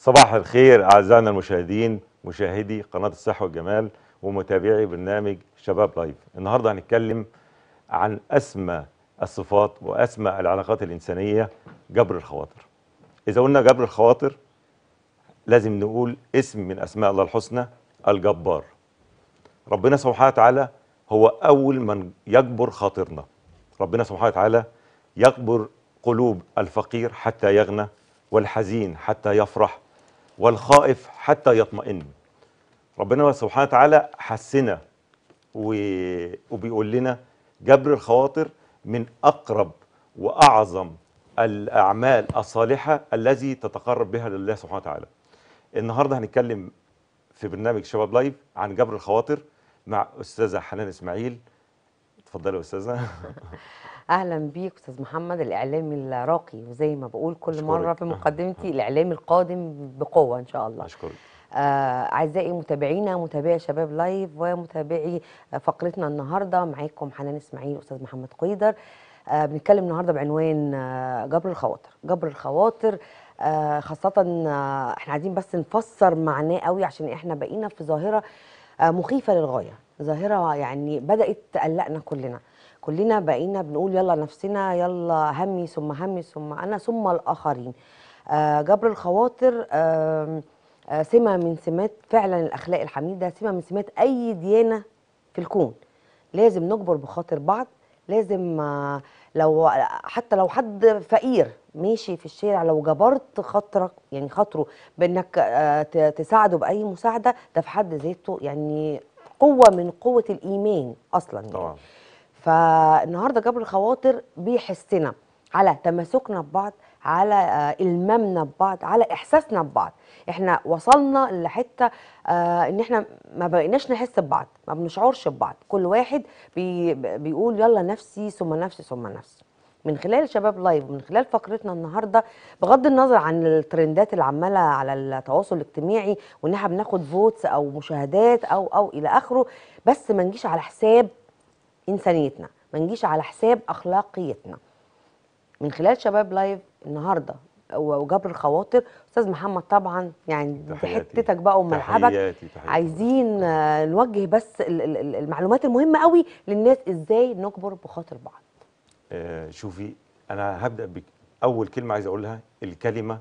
صباح الخير أعزائنا المشاهدين مشاهدي قناة الصحة والجمال ومتابعي برنامج شباب لايف. النهاردة هنتكلم عن أسمى الصفات وأسمى العلاقات الإنسانية جبر الخواطر. إذا قلنا جبر الخواطر لازم نقول اسم من أسماء الله الحسنى الجبار. ربنا سبحانه وتعالى هو أول من يجبر خاطرنا. ربنا سبحانه وتعالى يجبر قلوب الفقير حتى يغنى والحزين حتى يفرح والخائف حتى يطمئن. ربنا سبحانه وتعالى حسنا. وبيقول لنا جبر الخواطر من أقرب وأعظم الأعمال الصالحة الذي تتقرب بها لله سبحانه وتعالى. النهاردة هنتكلم في برنامج شباب لايف عن جبر الخواطر مع أستاذة حنان إسماعيل. اتفضلي يا أستاذة. أهلا بيك أستاذ محمد الإعلامي الراقي. وزي ما بقول كل أشكرك. مره في مقدمتي الإعلامي القادم بقوة إن شاء الله. أشكرك. آه، أعزائي متابعينا متابعي شباب لايف ومتابعي فقرتنا النهارده معاكم حنان إسماعيل وأستاذ محمد قيدر. آه، بنتكلم النهارده بعنوان آه، جبر الخواطر. جبر الخواطر آه، خاصة آه، إحنا عايزين بس نفسر معناه قوي عشان إحنا بقينا في ظاهرة آه، مخيفة للغاية. ظاهرة يعني بدأت تقلقنا كلنا. كلنا بقينا بنقول يلا نفسنا يلا همي ثم همي ثم أنا ثم الآخرين. آه، جبر الخواطر آه، سمة من سمات فعلا الأخلاق الحميدة سمة من سمات أي ديانة في الكون. لازم نجبر بخاطر بعض لازم آه، لو حتى لو حد فقير ماشي في الشارع لو جبرت خاطرك يعني خاطره بإنك تساعده بأي مساعدة ده في حد ذاته يعني قوة من قوة الإيمان أصلا يعني. طبعا. فالنهارده جبر الخواطر بيحسنا على تماسكنا ببعض على آه، إلمامنا ببعض على إحساسنا ببعض. إحنا وصلنا لحتة آه إن إحنا ما بقيناش نحس ببعض ما بنشعرش ببعض. كل واحد بي بيقول يلا نفسي ثم نفسي ثم نفسي. من خلال شباب لايف ومن خلال فقرتنا النهارده بغض النظر عن ال trendات اللي عمالة على التواصل الاجتماعي وإن إحنا بناخد votes أو مشاهدات أو أو إلى آخره بس ما نجيش على حساب إنسانيتنا ما نجيش على حساب أخلاقيتنا. من خلال شباب live النهارده وجبر الخواطر أستاذ محمد طبعا يعني دي. حتتك بقى وملعبك تحياتي تحياتي. عايزين آه، نوجه بس ال- ال- ال- المعلومات المهمة قوي للناس إزاي نجبر بخاطر بعض. آه، شوفي أنا هبدأ بك. أول كلمة عايز أقولها الكلمة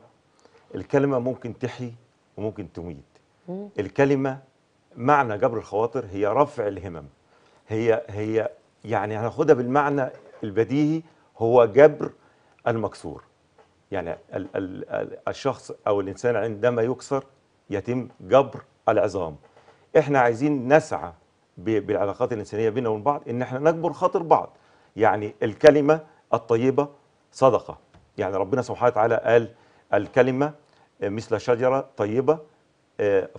الكلمة ممكن تحيي وممكن تميت. الكلمة معنى جبر الخواطر هي رفع الهمم. هي هي يعني هناخدها بالمعنى البديهي هو جبر المكسور. يعني ال ال ال الشخص أو الإنسان عندما يكسر يتم جبر العظام. إحنا عايزين نسعى بالعلاقات الإنسانية بيننا وبين بعض إن إحنا نجبر خاطر بعض. يعني الكلمة الطيبة صدقة. يعني ربنا سبحانه وتعالى قال الكلمة مثل شجرة طيبة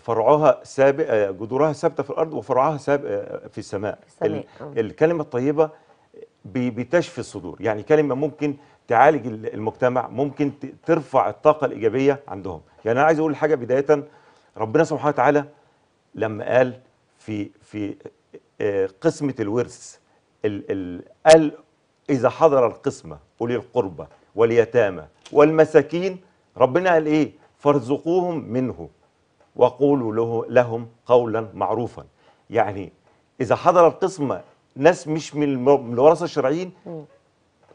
فرعها سابق آه، جذورها ثابتة في الأرض وفرعها سابق آه، في السماء. السماء، ال- آه. الكلمة الطيبة بتشفي الصدور. يعني كلمة ممكن تعالج ال- المجتمع ممكن ترفع الطاقة الإيجابية عندهم. يعني أنا عايز أقول حاجة بداية ربنا سبحانه وتعالى لما قال في في آه، قسمة الورث ال- ال- قال إذا حضر القسمة أولي القربى واليتامى والمساكين ربنا قال إيه؟ فارزقوهم منه. وقولوا له لهم قولا معروفا. يعني إذا حضر القسمه ناس مش من الورثه الشرعيين.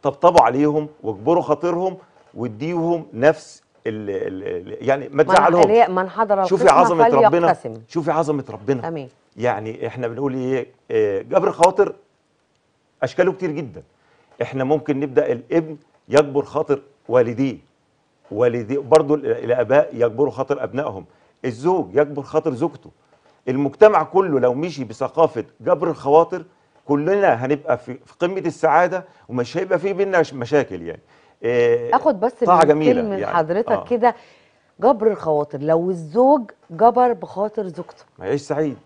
طبطبوا عليهم واجبروا خاطرهم واديهم نفس ال ال يعني ما حلي- من حضر شوفي عظمة ربنا. شوفي عظمة ربنا. تمام يعني إحنا بنقول إيه؟ آه، جبر الخواطر أشكاله كتير جدا. إحنا ممكن نبدأ الابن يجبر خاطر والديه. والدي برضو ال- الآباء يجبروا خاطر أبنائهم. الزوج يجبر خاطر زوجته. المجتمع كله لو مشي بثقافة جبر الخواطر كلنا هنبقى في قمة السعادة ومش هيبقى في بينا مشاكل يعني. آه، آخد بس جميلة من يعني. حضرتك آه. كده جبر الخواطر. لو الزوج جبر بخاطر زوجته. ما يعيش سعيد.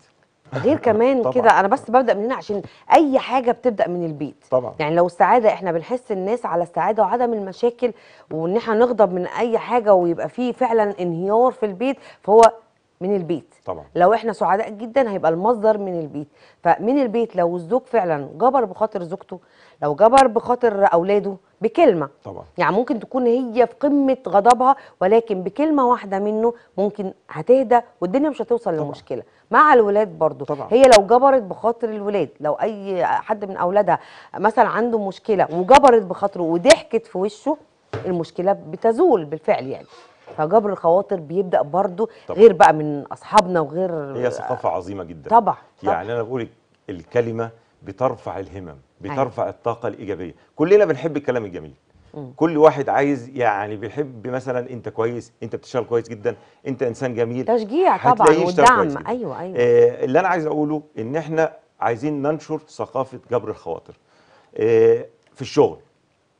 غير كمان. كده أنا بس ببدأ من هنا عشان أي حاجة بتبدأ من البيت. طبعا. يعني لو السعاده إحنا بنحس الناس على السعاده وعدم المشاكل وإن إحنا نغضب من أي حاجة ويبقى فيه فعلا انهيار في البيت فهو من البيت. طبعا. لو إحنا سعداء جدا هيبقى المصدر من البيت. فمن البيت لو الزوج فعلا جبر بخاطر زوجته لو جبر بخاطر أولاده بكلمة طبعا يعني ممكن تكون هي في قمة غضبها ولكن بكلمة واحدة منه ممكن هتهدى والدنيا مش هتوصل طبعا. لمشكلة مع الولاد برضو طبعا. هي لو جبرت بخاطر الولاد لو أي حد من أولادها مثلا عنده مشكلة وجبرت بخاطره وضحكت في وشه المشكلة بتزول بالفعل يعني فجبر الخواطر بيبدأ برضو طبعا. غير بقى من أصحابنا وغير هي ثقافة عظيمة جدا طبعا طبعا. يعني أنا بقول الكلمة بترفع الهمم بترفع الطاقة الإيجابية. كلنا بنحب الكلام الجميل. مم. كل واحد عايز يعني بيحب مثلا أنت كويس أنت بتشتغل كويس جدا أنت إنسان جميل. تشجيع طبعا والدعم. جدا. أيوه أيوه. آه اللي أنا عايز أقوله إن إحنا عايزين ننشر ثقافة جبر الخواطر. آه في الشغل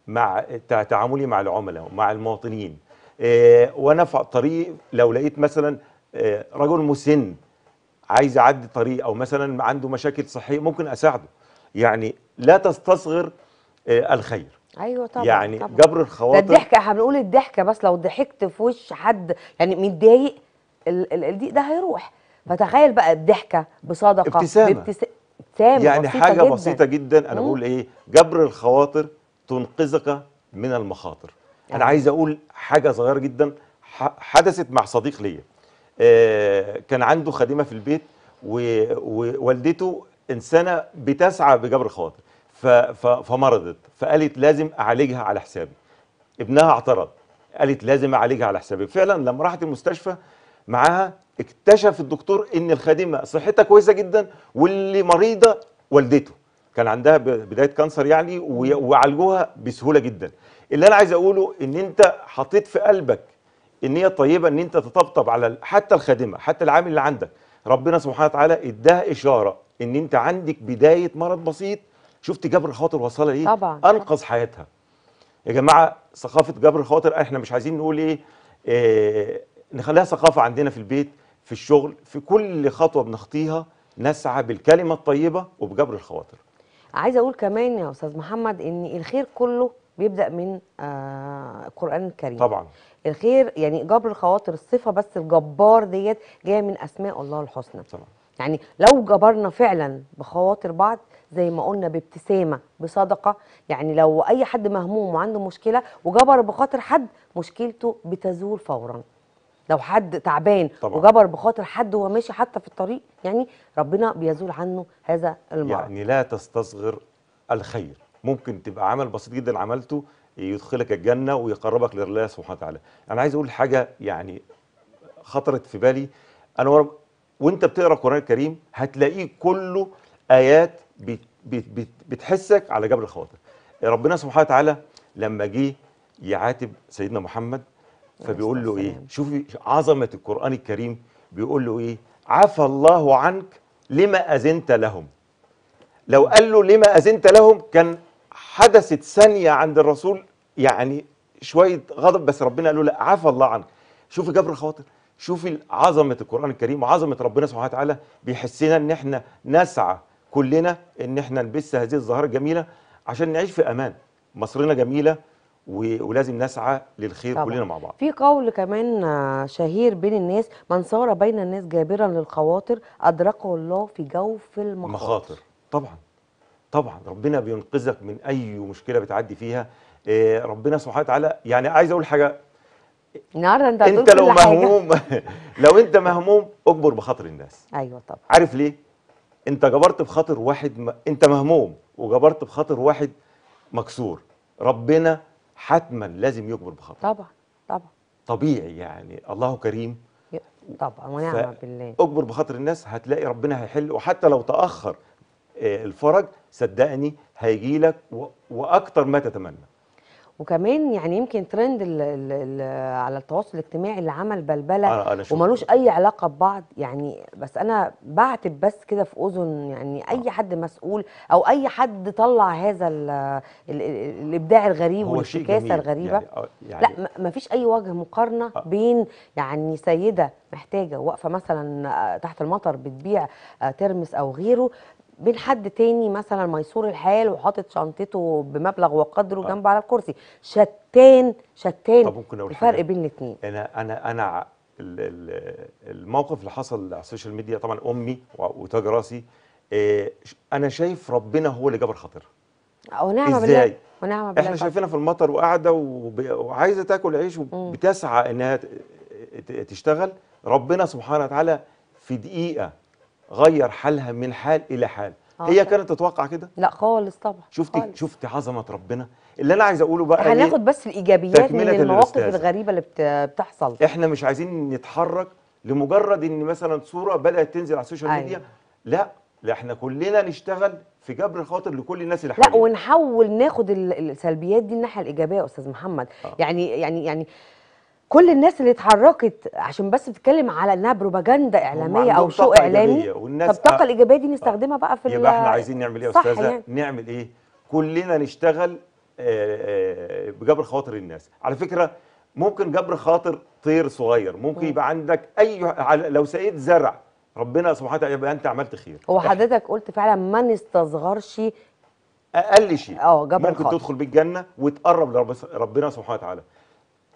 مع تع- تعاملي مع العملاء ومع المواطنين. آه وأنا في طريق لو لقيت مثلا آه رجل مسن عايز يعدي طريق أو مثلا عنده مشاكل صحية ممكن أساعده. يعني لا تستصغر آه الخير أيوه طبعا يعني طبعا. جبر ده الخواطر الضحكة إحنا بنقول الضحكة بس لو ضحكت في وش حد يعني متضايق ال- ال- الضيق ده هيروح فتخيل بقى الضحكة بصدقة. بابتسا- ابتسامة يعني بسيطة حاجة جدا. بسيطة جدا أنا مم. بقول إيه جبر الخواطر تنقذك من المخاطر أنا أيوة. عايز أقول حاجة صغيرة جدا حدثت مع صديق ليا آه، كان عنده خادمة في البيت ووالدته إنسانة بتسعى بجبر ف- فمرضت فقالت لازم أعالجها على حسابي. ابنها اعترض قالت لازم أعالجها على حسابي. فعلا لما راحت المستشفى معاها اكتشف الدكتور إن الخادمة صحتها كويسة جدا واللي مريضة والدته. كان عندها بداية كانسر يعني وعالجوها بسهولة جدا. اللي أنا عايز أقوله إن أنت حطيت في قلبك النيه الطيبه إن أنت تطبطب على حتى الخادمة حتى العامل اللي عندك. ربنا سبحانه وتعالى إداها إشارة. إن أنت عندك بداية مرض بسيط. شفت جبر الخاطر وصلها ليه طبعا. أنقذ حياتها. يا جماعة ثقافة جبر الخواطر إحنا مش عايزين نقول إيه, إيه نخليها ثقافة عندنا في البيت في الشغل في كل خطوة بنخطيها نسعى بالكلمة الطيبة وبجبر الخواطر عايزه أقول كمان يا أستاذ محمد إن الخير كله بيبدأ من آه القرآن الكريم. طبعا. الخير يعني جبر الخواطر الصفة بس الجبار ديت جاية من أسماء الله الحسنى. طبعا. يعني لو جبرنا فعلا بخواطر بعض زي ما قلنا بابتسامة بصدقة يعني لو أي حد مهموم وعنده مشكلة وجبر بخاطر حد مشكلته بتزول فورا. لو حد تعبان طبعا. وجبر بخاطر حد وهو ماشي حتى في الطريق يعني ربنا بيزول عنه هذا المرض. يعني لا تستصغر الخير. ممكن تبقى عمل بسيط جدا عملته يدخلك الجنة ويقربك لله سبحانه وتعالى. أنا عايز أقول حاجة يعني خطرت في بالي. أنا وانت بتقرأ القران الكريم هتلاقيه كله آيات بت بت بت بتحسك على جبر الخواطر. ربنا سبحانه وتعالى لما جه يعاتب سيدنا محمد فبيقول له إيه. شوفي عظمة القرآن الكريم بيقول له إيه؟ عفى الله عنك لما أذنت لهم. لو قال له لما أذنت لهم كان حدثت ثانية عند الرسول يعني شوية غضب بس ربنا قال له لا عفى الله عنك. شوفي جبر الخواطر. شوفي عظمة القرآن الكريم وعظمة ربنا سبحانه وتعالى بيحسنا إن إحنا نسعى كلنا إن إحنا نبث هذه الظاهره الجميله عشان نعيش في أمان. مصرنا جميلة و- ولازم نسعى للخير طبعاً. كلنا مع بعض. في قول كمان آه، شهير بين الناس من صار بين الناس جابرا للخواطر أدركه الله في جوف المخاطر. مخاطر طبعا. طبعا. ربنا بينقذك من أي مشكلة بتعدي فيها. إيه، ربنا سبحانه وتعالى يعني عايز أقول حاجة. النهارده انت انت لو. مهموم لو انت مهموم اجبر بخاطر الناس. أيوه طبعا. عارف ليه؟ انت جبرت بخاطر واحد م... انت مهموم وجبرت بخاطر واحد مكسور. ربنا حتما لازم يجبر بخاطر. طبعا طبعا. طبيعي يعني الله كريم. طبعا ونعم بالله. اجبر بخاطر الناس هتلاقي ربنا هيحل. وحتى لو تأخر آه، الفرج صدقني هيجي لك و... وأكتر ما تتمنى. وكمان يعني يمكن ترند ال ال ال على التواصل الاجتماعي اللي عمل بلبلة أنا- أنا. وملوش أي علاقة ببعض يعني بس أنا بعتب بس كده في أذن يعني أي حد مسؤول أو أي حد طلع هذا ال ال ال الإبداع الغريب جميل الغريبة يعني, آه، يعني لا ما فيش أي وجه مقارنة آه. بين يعني سيدة محتاجة واقفة مثلا آه، تحت المطر بتبيع آه، ترمس أو غيره بين حد تاني مثلا ميسور الحال وحاطط شنطته بمبلغ وقدره آه. جنبه على الكرسي شتان شتان طب ممكن أقول الفرق؟ بين الاثنين أنا أنا أنا الموقف اللي حصل على ال social media طبعا أمي وتاج راسي آه، أنا شايف ربنا هو اللي جبر خاطرها ونعم إزاي؟ بالله ونعم بالله إحنا. شايفينها في المطر وقاعدة وعايزة تاكل عيش وبتسعى إنها تشتغل ربنا سبحانه وتعالى في دقيقة غير حالها من حال إلى حال آه هي. كانت تتوقع كده لا خالص طبعا شفتي خالص. شفتي عظمة ربنا اللي أنا عايز أقوله بقى إيه؟ هناخد بس الإيجابيات من المواقف. الغريبة اللي بت- بتحصل إحنا مش عايزين نتحرك لمجرد إن مثلا صورة بدأت تنزل على ال social أيوة. ميديا لا لا إحنا كلنا نشتغل في جبر الخاطر لكل الناس اللي لا حوالينا ونحول ناخد ال- السلبيات دي الناحية الإيجابية يا أستاذ محمد آه. يعني يعني يعني كل الناس اللي اتحركت عشان بس بتتكلم على انها بروباجندا اعلامية أو show إعلامي. والناس- طب الطاقه آه. الإيجابية دي نستخدمها بقى في يبقى ال- إحنا عايزين نعمل إيه يا أستاذة؟ يعني. نعمل إيه؟ كلنا نشتغل آه، آه، بجبر خواطر الناس. على فكرة ممكن جبر خاطر طير صغير. ممكن يبقى عندك أي لو سقيت زرع ربنا سبحانه وتعالى يبقى أنت عملت خير. هو حضرتك قلت فعلا ما نستصغرش أقل شيء. آه، جبر ممكن خاطر. تدخل بيه الجنه وتقرب لرب ربنا سبحانه وتعالى.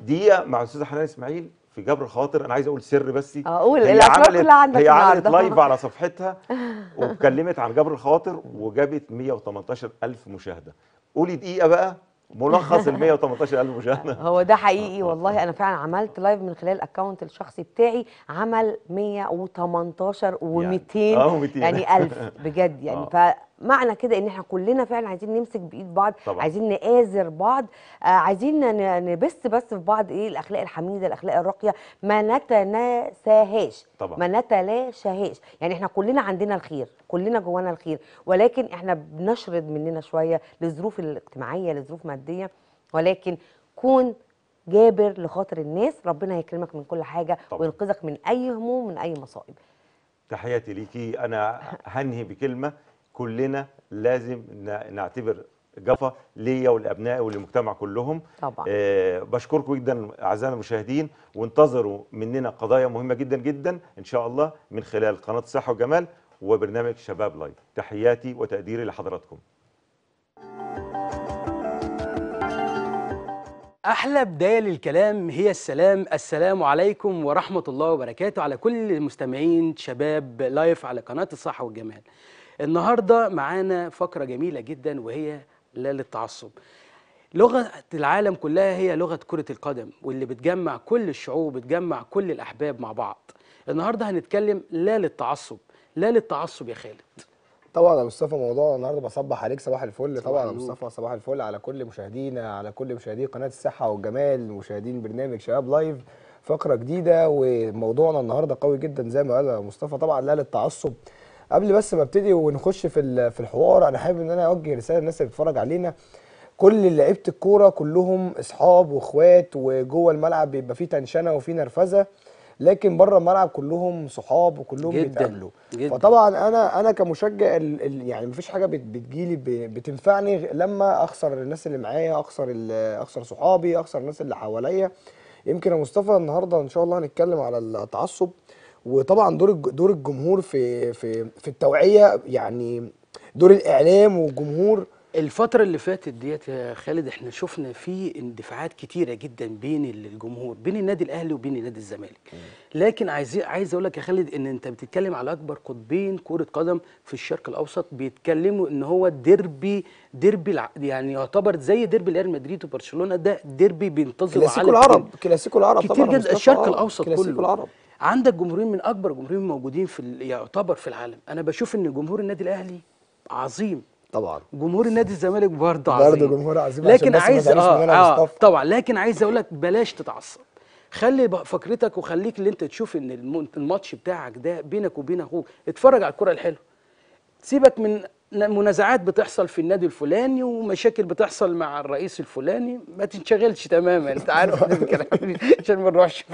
دقيقة مع الأستاذة حنان إسماعيل في جبر الخواطر. أنا عايز أقول سر بس. قول، هي الأسرار عملت كلها عندك هي عملت. لايف على صفحتها واتكلمت عن جبر الخواطر وجابت 118 ألف مشاهدة. قولي دقيقة بقى. ملخص ال 118 ألف مشاهدة. هو ده حقيقي والله. أنا فعلا عملت live من خلال ال account الشخصي بتاعي. عمل 118 و200 يعني- آه، 200. يعني ألف بجد يعني. فمعنى كده إن إحنا كلنا فعلا عايزين نمسك بإيد بعض طبعا. عايزين نآزر بعض آه عايزين نبث بس في بعض إيه الأخلاق الحميدة الأخلاق الراقية. ما نتناساهاش. طبعا. ما نتلاشاهاش. يعني إحنا كلنا عندنا الخير كلنا جوانا الخير. ولكن إحنا بنشرد مننا شوية لظروف الاجتماعية لظروف مادية. ولكن كون جابر لخاطر الناس. ربنا هيكرمك من كل حاجة طبعا. وينقذك من أي هموم من أي مصائب. تحياتي ليكي. أنا هنهي بكلمة. كلنا لازم ن- نعتبر جفا ليا ولأبنائي وللمجتمع كلهم. طبعا. آه بشكركم جدا اعزائنا المشاهدين وانتظروا مننا قضايا مهمة جدا جدا إن شاء الله من خلال قناة الصحه والجمال وبرنامج شباب live. تحياتي وتقديري لحضراتكم. أحلى بداية للكلام هي السلام. السلام عليكم ورحمة الله وبركاته على كل المستمعين شباب live على قناة الصحة والجمال النهاردة معانا فقرة جميلة جدا وهي لا للتعصب لغة العالم كلها هي لغة كرة القدم واللي بتجمع كل الشعوب بتجمع كل الأحباب مع بعض. النهاردة هنتكلم لا للتعصب لا للتعصب يا خالد. طبعا يا مصطفى موضوع النهارده بصبح عليك صباح الفل. طبعا يا. مصطفى صباح الفل على كل مشاهدينا على كل مشاهدي قناة الصحة والجمال مشاهدين برنامج شباب لايف. فقرة جديدة وموضوعنا النهارده قوي جدا زي ما قال مصطفى. طبعا لا للتعصب قبل بس ما ابتدي ونخش في في الحوار أنا حابب إن أنا أوجه رسالة للناس اللي بتتفرج علينا. كل لعيبه الكورة كلهم أصحاب وإخوات وجوه الملعب بيبقى فيه تنشنة وفيه نرفزة لكن بره الملعب كلهم صحاب وكلهم جداً، بيتقابلوا. جداً. فطبعا أنا أنا كمشجع ال ال يعني مفيش حاجة بت بتجيلي بتنفعني لما أخسر الناس اللي معايا أخسر أخسر صحابي أخسر الناس اللي حواليا. يمكن يا مصطفى النهارده إن شاء الله هنتكلم على التعصب. وطبعا دور دور الجمهور في في في التوعية يعني دور الإعلام والجمهور الفترة اللي فاتت ديت يا خالد إحنا شفنا في اندفاعات كتيرة جدا بين الجمهور بين النادي الأهلي وبين نادي الزمالك. لكن عايز عايز أقول لك يا خالد إن أنت بتتكلم على أكبر قطبين كرة قدم في الشرق الأوسط بيتكلموا إن هو derby derby الع- يعني يعتبر زي ديربي ريال مدريد وبرشلونة ده ديربي بينتظروا كلاسيكو العرب. كلاسيكو العرب كتير جدا. الشرق الأوسط كلاسيكو كله. العرب. عندك جمهورين من أكبر جمهورين موجودين في ال- يعتبر في العالم. أنا بشوف إن جمهور النادي الأهلي عظيم. طبعا. جمهور النادي الزمالك برضه برضه عظيم. جمهور عظيم لكن عايز آه مصطفى. طبعا. لكن عايز أقول لك بلاش تتعصب. خلي فكرتك وخليك اللي انت تشوف إن الم- الماتش بتاعك ده بينك وبين أخوك. اتفرج على الكرة الحلوة. سيبك من منازعات بتحصل في النادي الفلاني ومشاكل بتحصل مع الرئيس الفلاني. ما تنشغلش تماما. انت عارف عشان ما نروحش.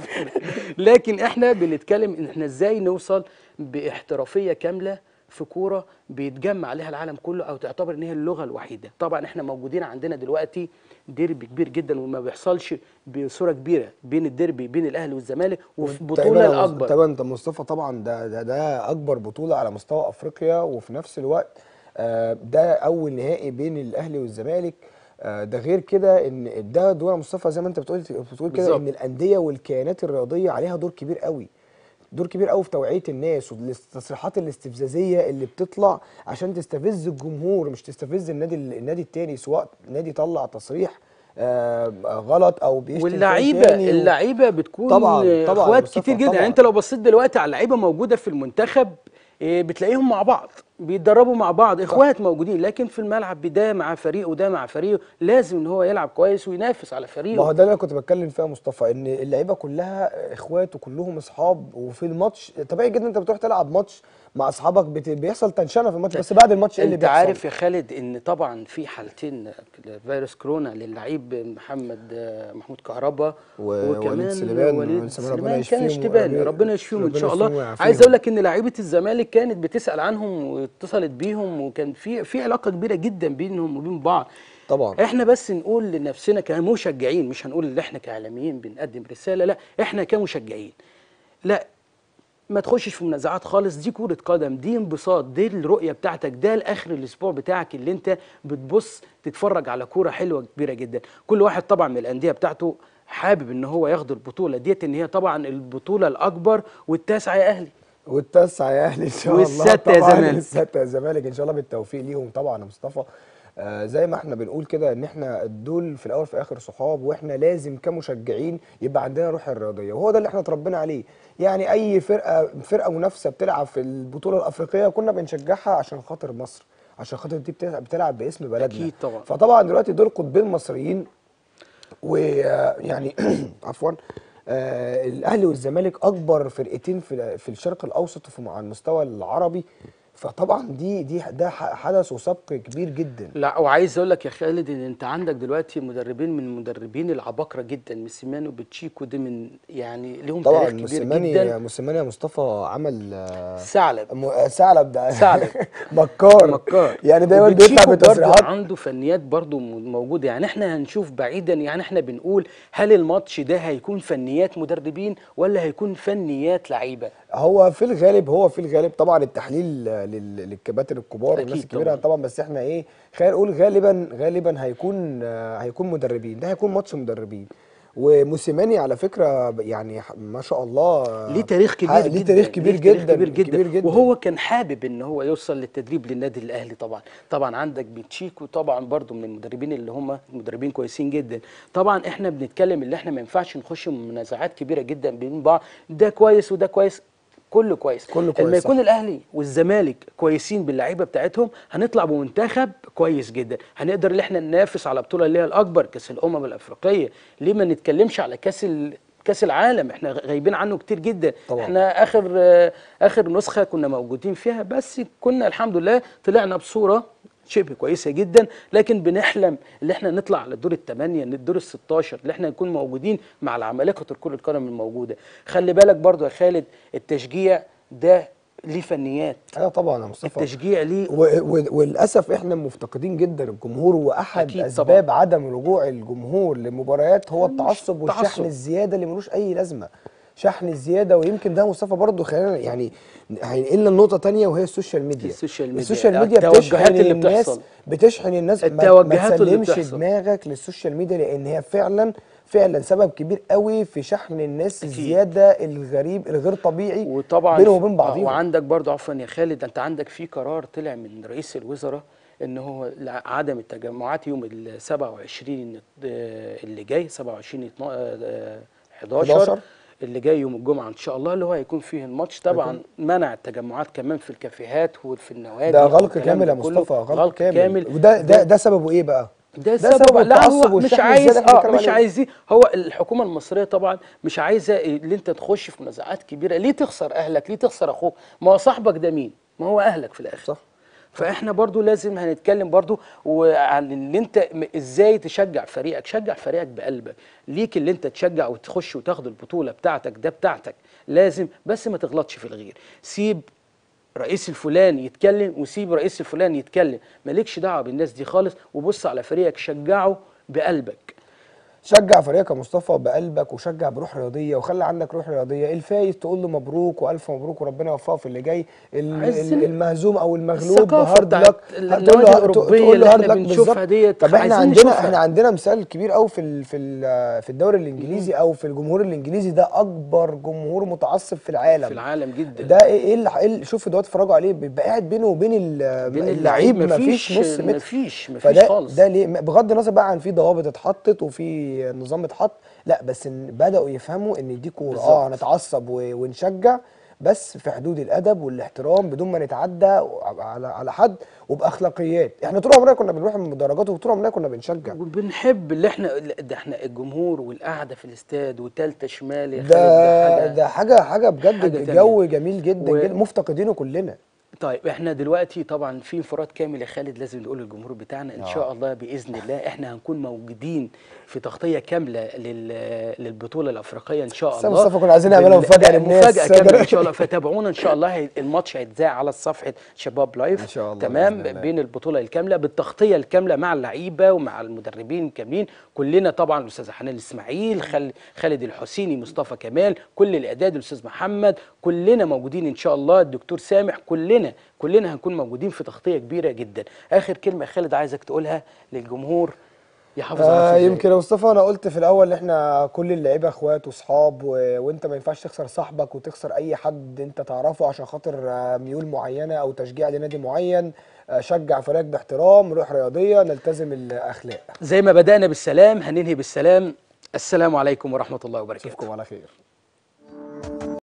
لكن إحنا بنتكلم إن إحنا إزاي نوصل بإحترافية كاملة في كورة بيتجمع عليها العالم كله أو تعتبر إن هي اللغة الوحيدة. طبعا إحنا موجودين عندنا دلوقتي ديربي كبير جدا وما بيحصلش بصورة كبيرة بين الديربي بين الأهلي والزمالك وفي بطولة الأكبر. تقريبا انت مصطفى طبعا ده ده ده أكبر بطولة على مستوى أفريقيا وفي نفس الوقت آه، ده أول نهائي بين الأهلي والزمالك. آه، ده غير كده إن ده دور مصطفى زي ما أنت بتقول بتقول كده. إن الأندية والكيانات الرياضية عليها دور كبير قوي. دور كبير قوي في توعية الناس والتصريحات الاستفزازية اللي بتطلع عشان تستفز الجمهور مش تستفز النادي النادي التاني سواء نادي طلع تصريح آه غلط أو بيشتم واللعيبة اللعيبة بتكون طبعاً، طبعاً إخوات كتير جدا طبعاً. يعني أنت لو بصيت دلوقتي على اللعيبة موجودة في المنتخب إيه، بتلاقيهم مع بعض بيتدربوا مع بعض إخوات موجودين لكن في الملعب ده مع فريق وده مع فريق لازم إن هو يلعب كويس وينافس على ما هو فريقه ده اللي أنا كنت بتكلم فيها مصطفى إن اللعيبة كلها إخوات وكلهم أصحاب وفي الماتش طبيعي جدا أنت بتروح تلعب ماتش مع أصحابك. بيحصل تنشنة في الماتش بس بعد الماتش إيه اللي أنت بيحصل عارف يا خالد إن طبعا في حالتين فيروس كورونا للعيب محمد محمود كهربا وكمان سليمان. وليد سليمان كان وربنا- ربنا يشفيهم إن شاء الله. عايز أقول لك إن لعيبة الزمالك كانت بتسأل عنهم واتصلت بيهم وكان في في علاقة كبيرة جدا بينهم وبين بعض طبعا إحنا بس نقول لنفسنا كمشجعين مش هنقول إن إحنا كاعلاميين بنقدم رسالة لا إحنا كمشجعين لا ما تخشش في منازعات خالص. دي كرة قدم دي انبساط دي الرؤية بتاعتك. ده الآخر الأسبوع بتاعك اللي أنت بتبص تتفرج على كورة حلوة كبيرة جدا. كل واحد طبعا من الأندية بتاعته حابب إن هو ياخد البطولة ديت إن هي طبعا البطولة الأكبر والتاسعة يا أهلي. والتاسعة يا أهلي إن شاء الله والستة يا زمالك. والستة يا زمالك. إن شاء الله بالتوفيق ليهم طبعا يا مصطفى. زي ما إحنا بنقول كده ان إحنا دول في الأول في الآخر صحاب وإحنا لازم كمشجعين يبقى عندنا روح الرياضية وهو ده اللي إحنا اتربينا عليه. يعني أي فرقة فرقة منافسة بتلعب في البطولة الأفريقية كنا بنشجعها عشان خاطر مصر عشان خاطر دي بتلعب, باسم بلدنا. أكيد طبعاً. فطبعا دلوقتي دول قطبين مصريين ويعني عفوا آه الأهلي والزمالك أكبر فرقتين في في الشرق الأوسط وفي على المستوى العربي. فطبعا دي دي ده حدث وسبق كبير جدا. لا وعايز أقول لك يا خالد إن أنت عندك دلوقتي مدربين من المدربين العباقرة جدا موسيماني وباتشيكو دي من يعني لهم تاريخ طبعا كبير موسيماني جدا. موسيماني يا مصطفى عمل آه، ثعلب. م- آه، ثعلب ده. ثعلب. مكار. مكار. يعني دايما بيطلع بتصريحات. عنده فنيات برضو موجودة. يعني إحنا هنشوف بعيدا يعني إحنا بنقول هل الماتش ده هيكون فنيات مدربين ولا هيكون فنيات لعيبة؟ هو في الغالب هو في الغالب طبعا التحليل للكباتن الكبار والناس الكبيرة طبعاً. طبعا بس إحنا إيه خلينا نقول غالبا غالبا هيكون هيكون مدربين. ده هيكون ماتش مدربين. وموسيماني على فكرة يعني ما شاء الله ليه تاريخ كبير جدا ليه تاريخ كبير ليه تاريخ جدا كبير جدا, كبير جدا. وهو كان حابب إن هو يوصل للتدريب للنادي الأهلي طبعا. طبعا عندك بيتشيكو طبعا برضو من المدربين اللي هم مدربين كويسين جدا. طبعا إحنا بنتكلم اللي إحنا ما ينفعش نخش منازعات كبيرة جدا بين بعض. ده كويس وده كويس. كله كويس. كله كويس، لما صح. يكون الأهلي والزمالك كويسين باللعيبة بتاعتهم هنطلع بمنتخب كويس جدا. هنقدر إن إحنا ننافس على البطوله اللي هي الأكبر كأس الأمم الأفريقية. ليه ما نتكلمش على كأس ال... كأس العالم؟ إحنا غايبين عنه كتير جدا. طبعاً. إحنا آخر آخر نسخة كنا موجودين فيها بس كنا الحمد لله طلعنا بصورة شبه كويسة جدا لكن بنحلم إن إحنا نطلع للدور الثمانيه للدور ال 16 اللي إحنا نكون موجودين مع العمالقة كره القدم الموجودة خلي بالك برضو يا خالد التشجيع ده ليه فنيات أيوه طبعا يا مصطفى التشجيع ليه و- و- وللأسف إحنا مفتقدين جدا الجمهور وأحد اسباب طبعاً. عدم رجوع الجمهور للمباريات هو التعصب والشحن. الزيادة اللي ملوش أي لازمة شحن الزيادة ويمكن ده مصطفى برضه خلينا يعني هينقلنا لنقطة تانية وهي ال social media ال social media. ال social media بتشحن اللي الناس بتحصل. بتشحن الناس ما- ما التوجهات اللي تسلمش. دماغك لل social media لأن هي فعلا فعلا سبب كبير قوي في شحن الناس أكيد. الزياده الغريب الغير طبيعي وطبعا بينهم وبين بعضهم وعندك برضه عفوا يا خالد أنت عندك في قرار طلع من رئيس الوزراء إن هو عدم التجمعات يوم ال 27 آه، اللي جاي 27 اتنا- آه، 11 11 اللي جاي يوم الجمعة إن شاء الله اللي هو هيكون فيه الماتش. طبعا منع التجمعات كمان في الكافيهات وفي النوادي ده غلق كامل ده يا. مصطفى غلق, غلق كامل, كامل. وده ده ده سببه إيه بقى؟ ده سبب سبب لا هو مش عايز بنتكلم مش. عايز هو الحكومة المصرية طبعا مش عايزة اللي أنت تخش في منازعات كبيرة. ليه تخسر أهلك؟ ليه تخسر أخوك؟ ما هو صاحبك ده مين؟ ما هو أهلك في الآخر. صح. فاحنا برضو لازم هنتكلم برضو وعن اللي انت إزاي تشجع فريقك. شجع فريقك بقلبك. ليك اللي انت تشجع وتخش وتاخد البطولة بتاعتك ده بتاعتك. لازم بس ما تغلطش في الغير. سيب رئيس الفلاني يتكلم وسيب رئيس الفلاني يتكلم. مالكش دعوة بالناس دي خالص. وبص على فريقك شجعه بقلبك. شجع فريقك يا مصطفى بقلبك وشجع بروح رياضية وخلي عندك روح رياضية. الفايز تقول له مبروك وألف مبروك وربنا يوفقه في اللي جاي. المهزوم أو المغلوب hard luck. تقول له تقول له hard luck بالظبط. طب إحنا عندنا. إحنا عندنا مثال كبير قوي في في في الدوري الإنجليزي أو في الجمهور الإنجليزي. ده أكبر جمهور متعصب في العالم. في العالم جدا. ده إيه إيه اللي إيه شوف دلوقتي اتفرجوا عليه بيبقى قاعد بينه وبين ال- بين اللعيب مفيش نص متر. مفيش- مفيش خالص. ده ليه؟ بغض النظر بقى عن في ضوابط اتحطت وفي نظام اتحط. لا بس إن بدأوا يفهموا إن دي كورة. آه. هنتعصب ونشجع بس في حدود الأدب والاحترام بدون ما نتعدى على على حد وبأخلاقيات. إحنا طول عمرنا كنا بنروح المدرجات وطول عمرنا كنا بنشجع. وبنحب اللي إحنا ده إحنا الجمهور والقعدة في الاستاد وتالتة شمال يا خالد ده ده حاجة حاجة بجد حاجة تانية. جو جميل جدا و- جدا. مفتقدينه كلنا. طيب إحنا دلوقتي طبعا في انفراد كامل يا خالد لازم نقول للجمهور بتاعنا إن شاء الله بإذن الله إحنا هنكون موجودين في تغطية كاملة لل... للبطولة الأفريقية إن شاء الله. مصطفى كنا عايزين نعملها لأ، للناس. مفاجأة كاملة إن شاء الله. فتابعونا إن شاء الله الماتش هيتذاع على صفحة شباب لايف. إن شاء الله تمام. بين البطولة الكاملة بالتغطية الكاملة مع اللعيبة ومع المدربين الكاملين. كلنا طبعا الاستاذ حنان إسماعيل خال... خالد الحسيني مصطفى كمال كل الأعداد الأستاذ محمد كلنا موجودين إن شاء الله. الدكتور سامح كلنا كلنا هنكون موجودين في تغطية كبيرة جدا. آخر كلمة خالد عايزك تقولها للجمهور يحافظ على آه إزاي. يمكن يا مصطفى أنا قلت في الأول إن إحنا كل اللعيبة إخوات وصحاب و... وإنت ما ينفعش تخسر صاحبك وتخسر أي حد أنت تعرفه عشان خاطر آه، ميول معينة أو تشجيع لنادي معين. آه، شجع فريقك باحترام روح رياضية نلتزم الأخلاق. زي ما بدأنا بالسلام هننهي بالسلام. السلام عليكم ورحمة الله وبركاته. أشوفكم على خير.